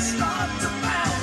start to bounce.